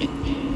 え?